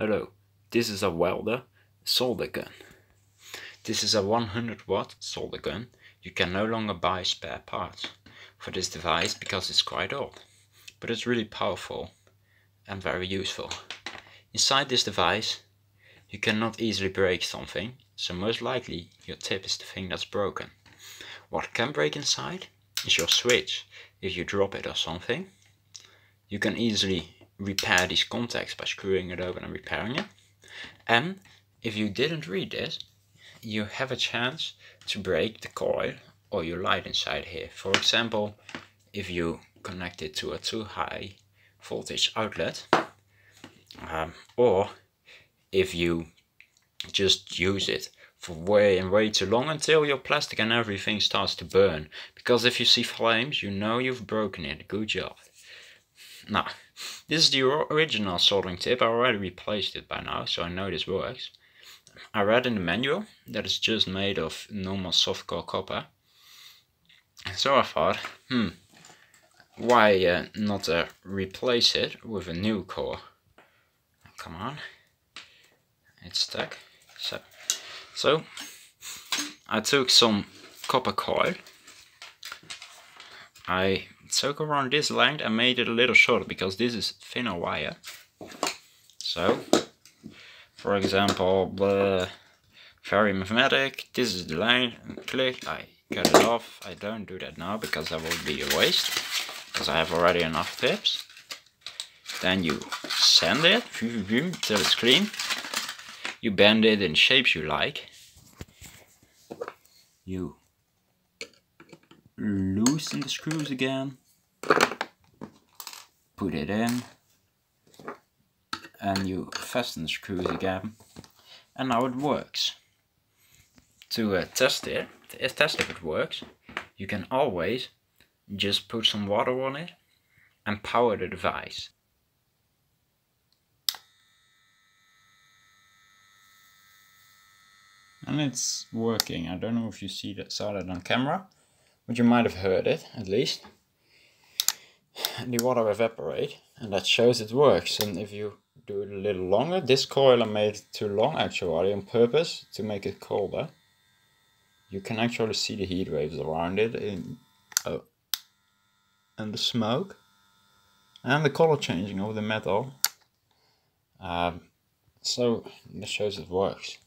Hello, this is a Weller solder gun. This is a 100 watt solder gun. You can no longer buy spare parts for this device because it's quite old. But it's really powerful and very useful. Inside this device you cannot easily break something, so most likely your tip is the thing that's broken. What can break inside is your switch. If you drop it or something, you can easily repair these contacts by screwing it open and repairing it. And if you didn't read this, you have a chance to break the coil or your light inside here. For example, if you connect it to a too high voltage outlet, um, or if you just use it for way and way too long until your plastic and everything starts to burn. Because if you see flames, you know you've broken it. Good job. Now, this is the original soldering tip. I already replaced it by now, so I know this works. I read in the manual that it's just made of normal soft core copper. So I thought, hmm, why uh, not uh, replace it with a new core? Come on, it's stuck. So, so I took some copper coil. I took around this length and made it a little short because this is thinner wire. So, for example, the very mathematic, this is the line, click, I cut it off. I don't do that now because that would be a waste, because I have already enough tips. Then you sand it till it's clean. You bend it in shapes you like. You loosen the screws again. Put it in. And you fasten the screws again. And now it works. To uh, test it to test if it works you can always just put some water on it and power the device. And it's working. I don't know if you see that saw that on camera but you might have heard it at least. The water evaporate and that shows it works. And if you do it a little longer this coil I made too long actually on purpose to make it colder you can actually see the heat waves around it in oh, and the smoke and the color changing of the metal. Um, so that shows it works